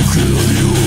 to kill you.